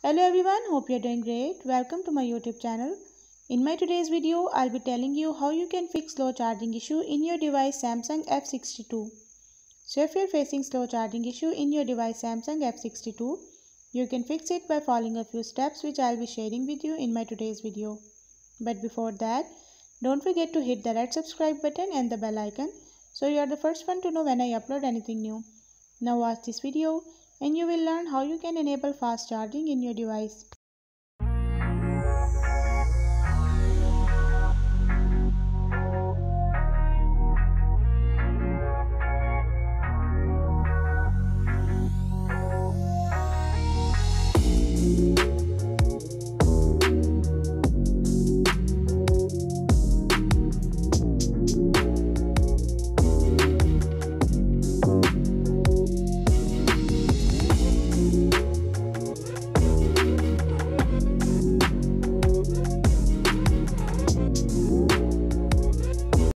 Hello everyone, hope you're doing great. Welcome to my YouTube channel. In my today's video, I'll be telling you how you can fix slow charging issue in your device Samsung F62. So if you're facing slow charging issue in your device Samsung F62, you can fix it by following a few steps which I'll be sharing with you in my today's video. But before that, don't forget to hit the red subscribe button and the bell icon so you are the first one to know when I upload anything new. Now watch this video and you will learn how you can enable fast charging in your device.